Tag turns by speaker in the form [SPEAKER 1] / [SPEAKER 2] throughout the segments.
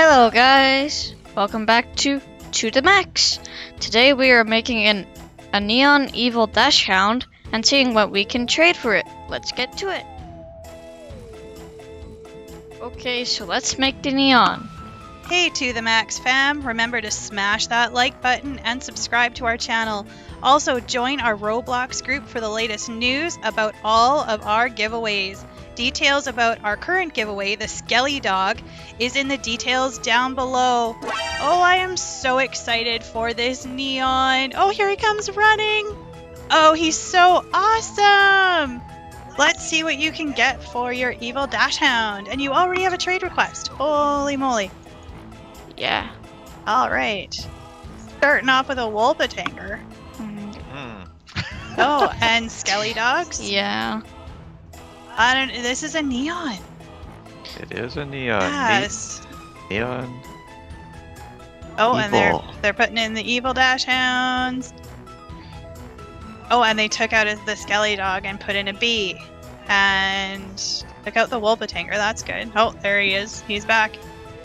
[SPEAKER 1] Hello guys, welcome back to To The Makx. Today we are making an a neon evil dachshund and seeing what we can trade for it. Let's get to it. Okay, so let's make the neon.
[SPEAKER 2] Hey to the Makx fam, remember to smash that like button and subscribe to our channel. Also join our Roblox group for the latest news about all of our giveaways. Details about our current giveaway, the Skelly Dog, is in the details down below. Oh, I am so excited for this neon. Oh, here he comes running. Oh, he's so awesome. Let's see what you can get for your evil dachshund. And you already have a trade request. Holy moly.
[SPEAKER 1] Yeah.
[SPEAKER 2] All right. Starting off with a Wolpertinger.
[SPEAKER 1] Mm,
[SPEAKER 3] Hmm.
[SPEAKER 2] Oh, and Skelly Dogs.
[SPEAKER 1] Yeah.
[SPEAKER 2] I don't. This is a neon.
[SPEAKER 3] It is a neon.
[SPEAKER 2] yes.
[SPEAKER 3] Neat neon.
[SPEAKER 2] Oh, and they're they're putting in the evil dachshunds. Oh, and they took out the Skelly Dog and put in a bee, and took out the Wolpertinger. That's good. Oh, there he is. He's back.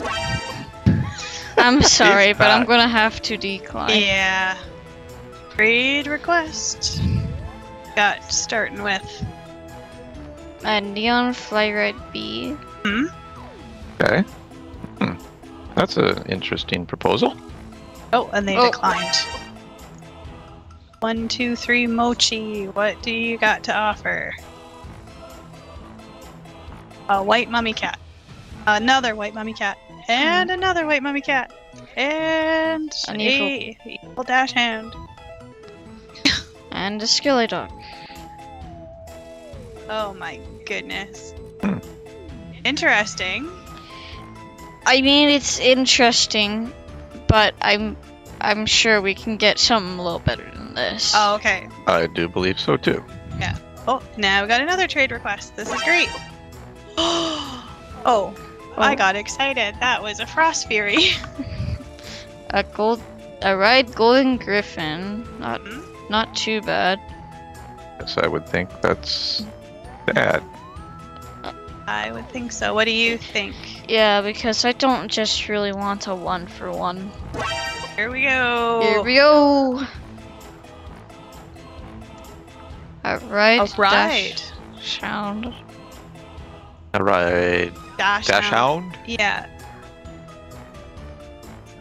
[SPEAKER 1] I'm sorry, but I'm gonna have to decline.
[SPEAKER 2] Yeah. Trade request. Got starting with.
[SPEAKER 1] A neon flyred bee.
[SPEAKER 2] Hmm.
[SPEAKER 3] Okay. Hmm. That's an interesting proposal.
[SPEAKER 2] Oh, and they
[SPEAKER 1] Oh.
[SPEAKER 2] declined. One, two, three, Mochi. What do you got to offer? A white mummy cat. Another white mummy cat. And another white mummy cat. And
[SPEAKER 1] An
[SPEAKER 2] a evil dachshund.
[SPEAKER 1] And a skelly dog.
[SPEAKER 2] Oh my goodness. Interesting.
[SPEAKER 1] I mean, it's interesting, but I'm I'm sure we can get something a little better than this.
[SPEAKER 2] Oh, okay.
[SPEAKER 3] I do believe so too. Yeah.
[SPEAKER 2] Oh, now we got another trade request. This is great. oh, oh, I
[SPEAKER 1] Oh.
[SPEAKER 2] got excited. That was a Frost Fury.
[SPEAKER 1] A gold, a ride golden griffin. Not
[SPEAKER 2] Hmm?
[SPEAKER 1] not too bad.
[SPEAKER 3] Yes, I would think that's bad.
[SPEAKER 2] I would think so. What do you think?
[SPEAKER 1] Yeah, because I don't just really want a one for one.
[SPEAKER 2] Here we go.
[SPEAKER 1] Here we go. A ride.
[SPEAKER 2] All right.
[SPEAKER 1] dash Sound.
[SPEAKER 3] All right.
[SPEAKER 2] Dash,
[SPEAKER 3] Dachshund.
[SPEAKER 2] hound. Yeah.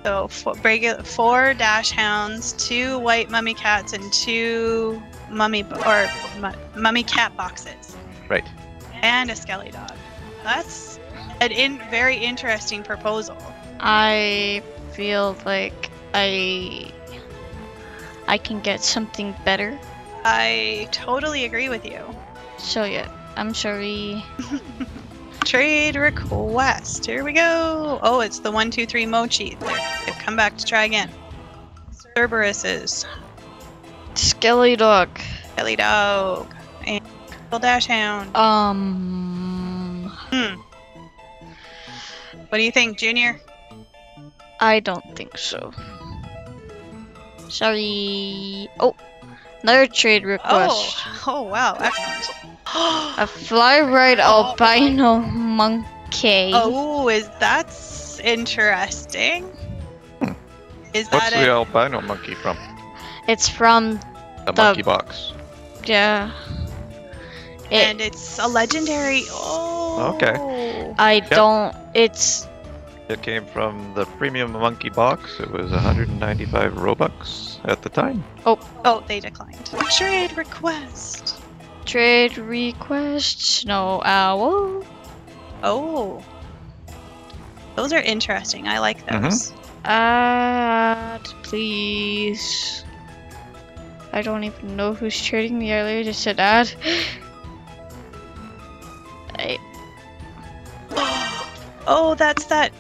[SPEAKER 2] So four, regu- four dachshunds, two white mummy cats, and two mummy or mu- mummy cat boxes,
[SPEAKER 3] Right.
[SPEAKER 2] and a skelly dog. That's an in, very interesting proposal.
[SPEAKER 1] I feel like I I can get something better.
[SPEAKER 2] I totally agree with you.
[SPEAKER 1] So yeah, I'm sorry.
[SPEAKER 2] Trade request. Here we go. Oh, it's the one, two, three mochi. They're, they've come back to try again. Cerberuses,
[SPEAKER 1] Skelly dog.
[SPEAKER 2] Skelly dog, and Evil dachshund.
[SPEAKER 1] Um,
[SPEAKER 2] Hmm. What do you think, Junior?
[SPEAKER 1] I don't think so. Sorry. Oh, another trade request.
[SPEAKER 2] Oh, oh wow, excellent.
[SPEAKER 1] A fly ride
[SPEAKER 2] Oh.
[SPEAKER 1] albino monkey.
[SPEAKER 2] oh, is that's interesting? Is
[SPEAKER 3] What's
[SPEAKER 2] that
[SPEAKER 3] the albino monkey from?
[SPEAKER 1] It's from
[SPEAKER 3] The
[SPEAKER 1] The-
[SPEAKER 3] monkey box.
[SPEAKER 1] yeah. It,
[SPEAKER 2] And it's a legendary. Oh.
[SPEAKER 3] Okay.
[SPEAKER 1] I don't. It's
[SPEAKER 3] It came from the premium monkey box. It was 195 Robux at the time.
[SPEAKER 2] Oh, Oh, they declined. Trade request.
[SPEAKER 1] trade request. Snow owl.
[SPEAKER 2] Oh. Those are interesting. I like
[SPEAKER 3] Mhm.
[SPEAKER 2] those.
[SPEAKER 1] Add, please. I don't even know who's trading me earlier. Just said add. I,
[SPEAKER 2] oh, that's that.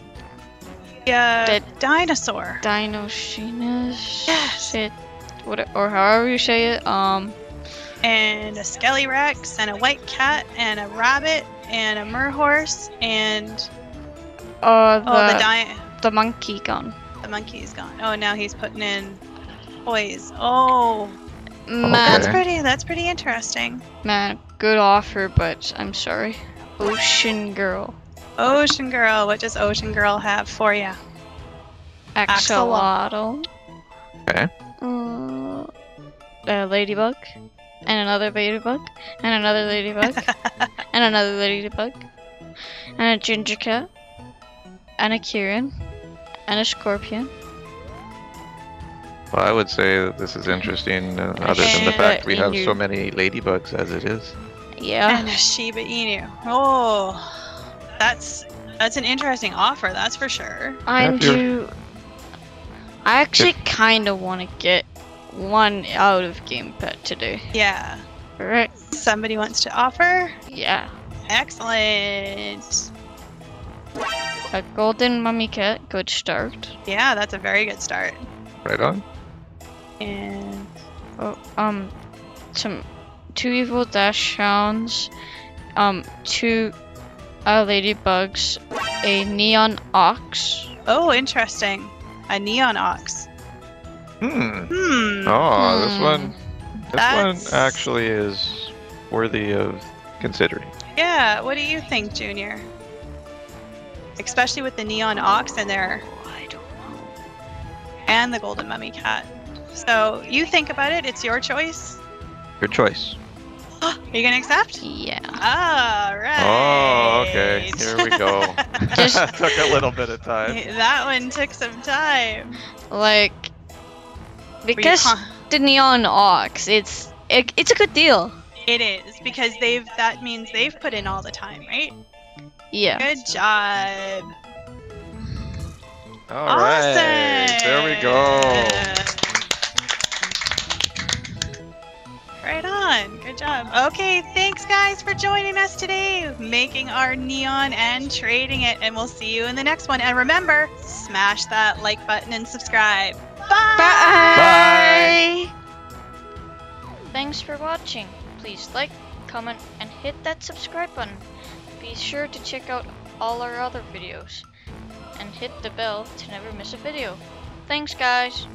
[SPEAKER 2] Yeah,
[SPEAKER 1] That-
[SPEAKER 2] dinosaur.
[SPEAKER 1] Dinosheenus.
[SPEAKER 2] Yes.
[SPEAKER 1] Shit. What, or however you say it. Um.
[SPEAKER 2] and a skelly rex and a white cat and a rabbit and a merhorse and
[SPEAKER 1] Uh, the,
[SPEAKER 2] oh the di-
[SPEAKER 1] the monkey gone.
[SPEAKER 2] the monkey's gone. Oh, now he's putting in toys. Oh,
[SPEAKER 1] Man,
[SPEAKER 2] that's pretty. That's pretty interesting.
[SPEAKER 1] man, good offer, but I'm sorry. Ocean girl.
[SPEAKER 2] Ocean Girl. What does Ocean Girl have for you?
[SPEAKER 1] Axolotl.
[SPEAKER 3] Okay.
[SPEAKER 1] Uh, a ladybug. And another ladybug. And another ladybug. and another ladybug. And a ginger cat. And a Kieran. And a scorpion.
[SPEAKER 3] Well, I would say that this is interesting, uh, other than the fact we have so many ladybugs as it is.
[SPEAKER 1] Yeah.
[SPEAKER 2] and a Shiba Inu. Oh, that's that's an interesting offer. That's for sure.
[SPEAKER 1] I
[SPEAKER 3] If you're-
[SPEAKER 1] do. I actually kind of want to get one out of game pet today.
[SPEAKER 2] Yeah.
[SPEAKER 1] Right?
[SPEAKER 2] Somebody wants to offer.
[SPEAKER 1] Yeah.
[SPEAKER 2] Excellent.
[SPEAKER 1] A golden mummy cat. Good start.
[SPEAKER 2] Yeah, that's a very good start.
[SPEAKER 3] Right on.
[SPEAKER 2] And
[SPEAKER 1] Oh, um, some two evil dachshunds. Um, two uh, ladybugs. A neon ox.
[SPEAKER 2] oh, interesting. A neon ox.
[SPEAKER 3] Hmm.
[SPEAKER 2] Hmm.
[SPEAKER 3] Oh, this one. This
[SPEAKER 2] That's-
[SPEAKER 3] one actually is worthy of considering.
[SPEAKER 2] Yeah. What do you think, Junior? Especially with the neon ox in there
[SPEAKER 1] I don't know.
[SPEAKER 2] and the golden mummy cat. So you think about it. It's your choice.
[SPEAKER 3] Your choice.
[SPEAKER 2] Are you gonna accept?
[SPEAKER 1] Yeah.
[SPEAKER 2] All right.
[SPEAKER 3] Oh, okay. Here we go.
[SPEAKER 1] Just-
[SPEAKER 3] took a little bit of time.
[SPEAKER 2] that one took some time.
[SPEAKER 1] Like, because
[SPEAKER 2] con-
[SPEAKER 1] the neon ox, it's it, it's a good deal.
[SPEAKER 2] It is because they've that means they've put in all the time, right?
[SPEAKER 1] Yeah.
[SPEAKER 2] Good job.
[SPEAKER 3] All
[SPEAKER 2] awesome.
[SPEAKER 3] right. There we go.
[SPEAKER 2] On. Good job. Okay, thanks guys for joining us today, making our neon and trading it, and we'll see you in the next one. And remember, smash that like button and subscribe. Bye.
[SPEAKER 1] Bye. Thanks for watching. Please like, comment, and hit that subscribe button. Be sure to check out all our other videos and hit the bell to never miss a video. Thanks, guys.